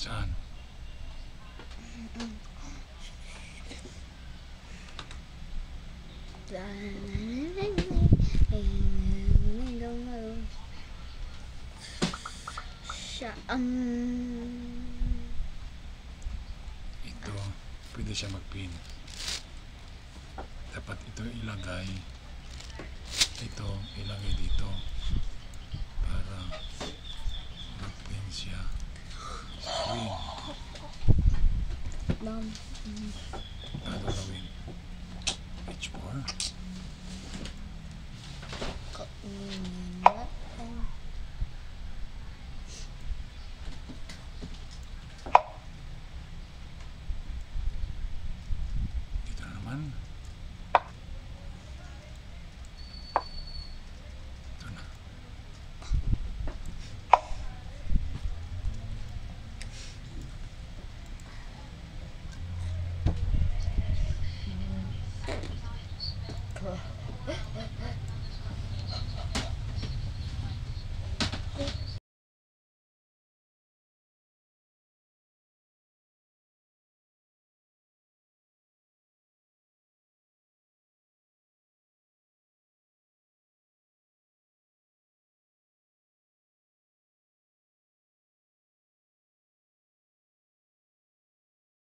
Saan? Siya, um, Ito, pwede siya mag-pin. Dapat ito ilagay. Ito, Adam. Adamowym. mana? może. Kita naman.